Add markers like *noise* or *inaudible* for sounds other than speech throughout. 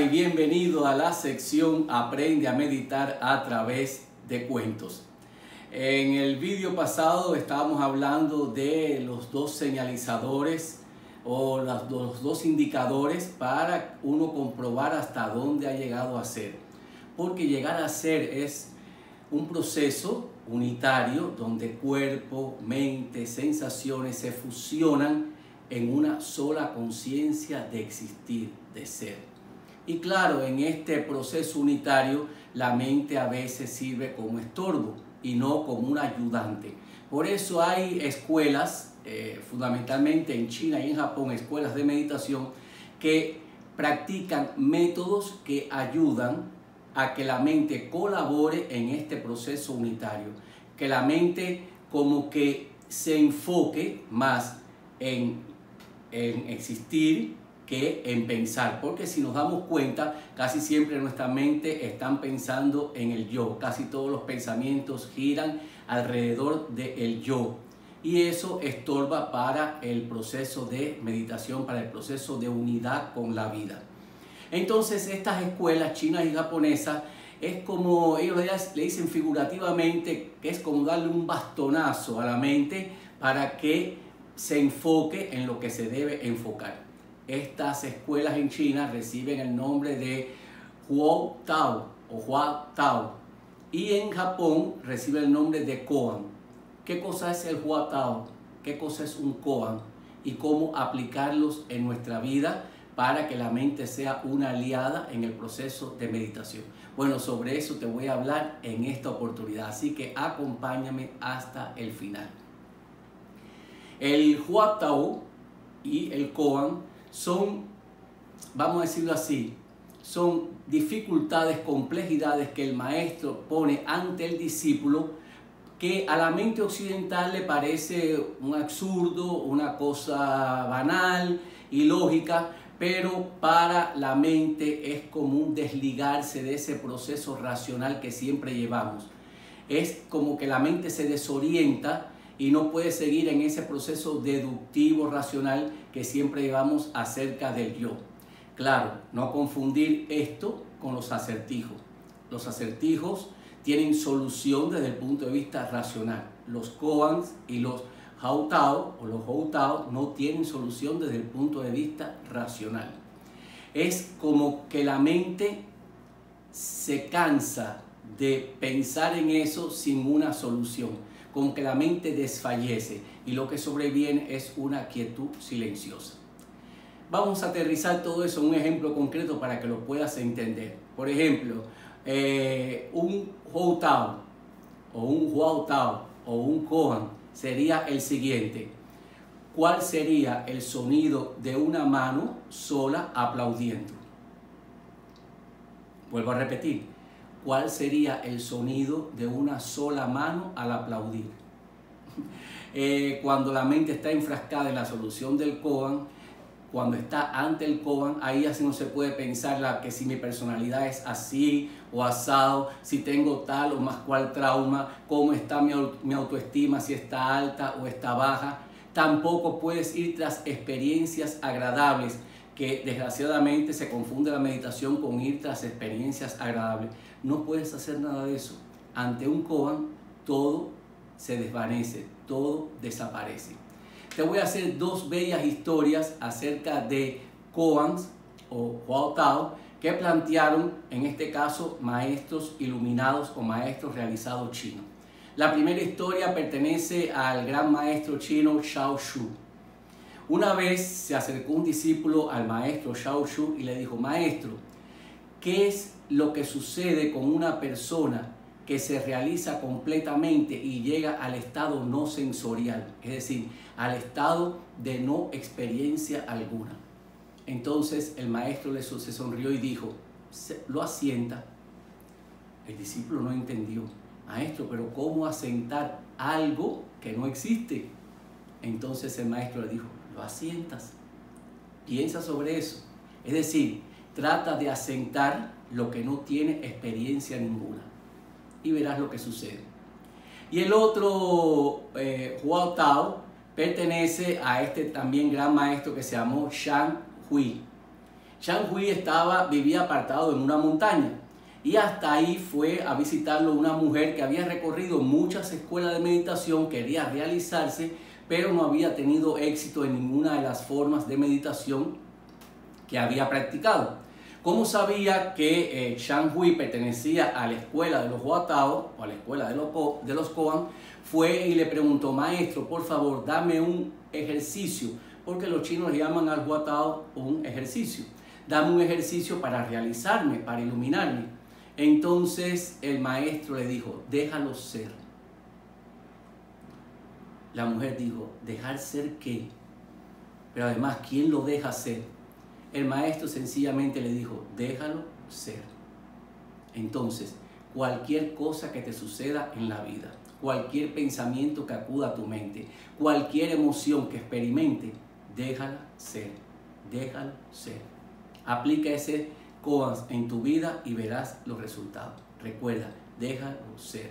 Y bienvenido a la sección Aprende a meditar a través de cuentos. En el vídeo pasado estábamos hablando de los dos señalizadores o los dos indicadores para uno comprobar hasta dónde ha llegado a ser. Porque llegar a ser es un proceso unitario donde cuerpo, mente, sensaciones se fusionan en una sola conciencia de existir, de ser. Y claro, en este proceso unitario la mente a veces sirve como estorbo y no como un ayudante. Por eso hay escuelas, eh, fundamentalmente en China y en Japón, escuelas de meditación que practican métodos que ayudan a que la mente colabore en este proceso unitario, que la mente como que se enfoque más en, en existir que en pensar, porque si nos damos cuenta, casi siempre nuestra mente están pensando en el yo, casi todos los pensamientos giran alrededor del yo, y eso estorba para el proceso de meditación, para el proceso de unidad con la vida. Entonces estas escuelas chinas y japonesas es como ellos le dicen figurativamente que es como darle un bastonazo a la mente para que se enfoque en lo que se debe enfocar. Estas escuelas en China reciben el nombre de Huo Tao o Hua Tao y en Japón recibe el nombre de Koan. ¿Qué cosa es el Hua Tao? ¿Qué cosa es un Koan? Y cómo aplicarlos en nuestra vida para que la mente sea una aliada en el proceso de meditación. Bueno, sobre eso te voy a hablar en esta oportunidad, así que acompáñame hasta el final. El Hua Tao y el Koan son, vamos a decirlo así, son dificultades, complejidades que el maestro pone ante el discípulo que a la mente occidental le parece un absurdo, una cosa banal, ilógica, pero para la mente es común desligarse de ese proceso racional que siempre llevamos. Es como que la mente se desorienta y no puede seguir en ese proceso deductivo racional que siempre llevamos acerca del yo. Claro, no confundir esto con los acertijos. Los acertijos tienen solución desde el punto de vista racional. Los koans y los Hautao o los Houtao no tienen solución desde el punto de vista racional. Es como que la mente se cansa de pensar en eso sin una solución, como que la mente desfallece y lo que sobreviene es una quietud silenciosa. Vamos a aterrizar todo eso en un ejemplo concreto para que lo puedas entender. Por ejemplo, eh, un Houtao o un Huautao o un Kohan sería el siguiente. ¿Cuál sería el sonido de una mano sola aplaudiendo? Vuelvo a repetir. ¿Cuál sería el sonido de una sola mano al aplaudir? *laughs* Eh, cuando la mente está enfrascada en la solución del koan, cuando está ante el Koban, ahí así no se puede pensar la, que si mi personalidad es así o asado, si tengo tal o más cual trauma, cómo está mi, mi autoestima, si está alta o está baja. Tampoco puedes ir tras experiencias agradables, que desgraciadamente se confunde la meditación con ir tras experiencias agradables. No puedes hacer nada de eso. Ante un Koban, todo se desvanece, todo desaparece te voy a hacer dos bellas historias acerca de koans o Huao Tao que plantearon, en este caso, maestros iluminados o maestros realizados chinos. La primera historia pertenece al gran maestro chino Shao Shu. Una vez se acercó un discípulo al maestro Shao Shu y le dijo, maestro, ¿qué es lo que sucede con una persona que se realiza completamente y llega al estado no sensorial, es decir, al estado de no experiencia alguna. Entonces el maestro le se sonrió y dijo, lo asienta. El discípulo no entendió, maestro, pero ¿cómo asentar algo que no existe? Entonces el maestro le dijo, lo asientas, piensa sobre eso. Es decir, trata de asentar lo que no tiene experiencia ninguna y verás lo que sucede. Y el otro, eh, Huao Tao, pertenece a este también gran maestro que se llamó Shang Hui. Shang Hui estaba, vivía apartado en una montaña y hasta ahí fue a visitarlo una mujer que había recorrido muchas escuelas de meditación, quería realizarse, pero no había tenido éxito en ninguna de las formas de meditación que había practicado. Como sabía que eh, Shang Hui pertenecía a la escuela de los Huatao o a la escuela de los, de los Koan, fue y le preguntó, maestro, por favor, dame un ejercicio, porque los chinos llaman al Huatao un ejercicio. Dame un ejercicio para realizarme, para iluminarme. Entonces el maestro le dijo, déjalo ser. La mujer dijo, ¿dejar ser qué? Pero además, ¿quién lo deja ser? El maestro sencillamente le dijo, déjalo ser. Entonces, cualquier cosa que te suceda en la vida, cualquier pensamiento que acuda a tu mente, cualquier emoción que experimente, déjala ser, déjalo ser. Aplica ese coas en tu vida y verás los resultados. Recuerda, déjalo ser.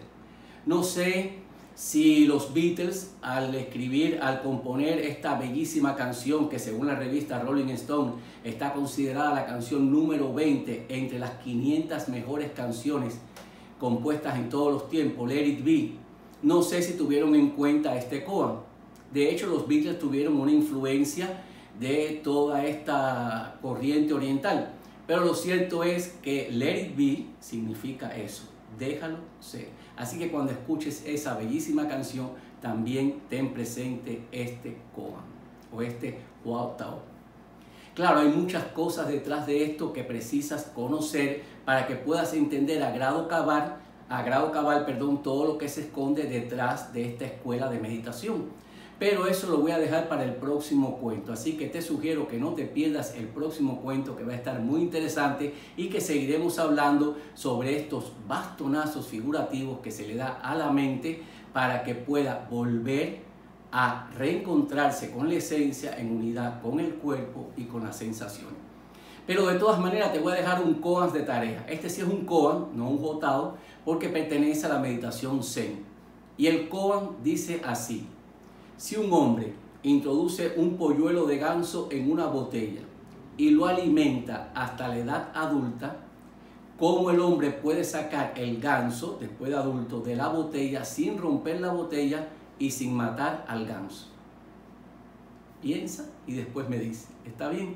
No sé si los Beatles al escribir, al componer esta bellísima canción que según la revista Rolling Stone está considerada la canción número 20 entre las 500 mejores canciones compuestas en todos los tiempos, Let It Be, no sé si tuvieron en cuenta este koan. De hecho, los Beatles tuvieron una influencia de toda esta corriente oriental. Pero lo cierto es que Let It Be significa eso, déjalo ser. Así que cuando escuches esa bellísima canción, también ten presente este koan o este Huao Tao. Claro, hay muchas cosas detrás de esto que precisas conocer para que puedas entender a grado cabal, a grado cabal, perdón, todo lo que se esconde detrás de esta escuela de meditación. Pero eso lo voy a dejar para el próximo cuento. Así que te sugiero que no te pierdas el próximo cuento que va a estar muy interesante y que seguiremos hablando sobre estos bastonazos figurativos que se le da a la mente para que pueda volver a reencontrarse con la esencia en unidad con el cuerpo y con las sensaciones. Pero de todas maneras te voy a dejar un koan de tarea. Este sí es un koan, no un jotado, porque pertenece a la meditación Zen. Y el koan dice así. Si un hombre introduce un polluelo de ganso en una botella y lo alimenta hasta la edad adulta, ¿cómo el hombre puede sacar el ganso después de adulto de la botella sin romper la botella y sin matar al ganso? Piensa y después me dice, ¿está bien?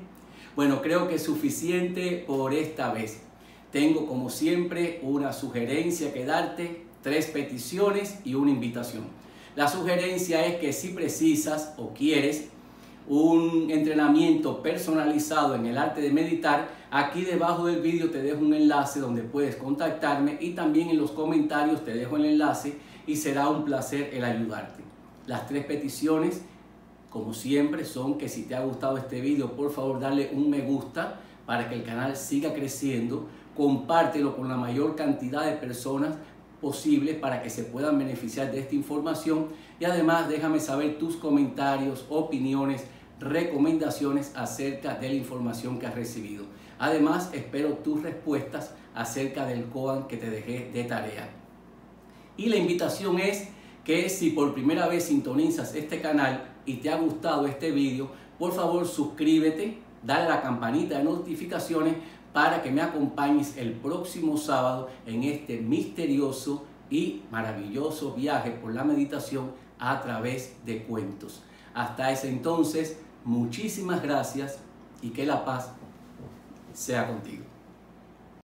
Bueno, creo que es suficiente por esta vez. Tengo como siempre una sugerencia que darte, tres peticiones y una invitación. La sugerencia es que si precisas o quieres un entrenamiento personalizado en el arte de meditar, aquí debajo del vídeo te dejo un enlace donde puedes contactarme y también en los comentarios te dejo el enlace y será un placer el ayudarte. Las tres peticiones, como siempre, son que si te ha gustado este vídeo, por favor dale un me gusta para que el canal siga creciendo, compártelo con la mayor cantidad de personas posibles para que se puedan beneficiar de esta información y además déjame saber tus comentarios, opiniones, recomendaciones acerca de la información que has recibido. Además, espero tus respuestas acerca del COAN que te dejé de tarea. Y la invitación es que si por primera vez sintonizas este canal y te ha gustado este vídeo, por favor suscríbete, dale a la campanita de notificaciones para que me acompañes el próximo sábado en este misterioso y maravilloso viaje por la meditación a través de cuentos. Hasta ese entonces, muchísimas gracias y que la paz sea contigo.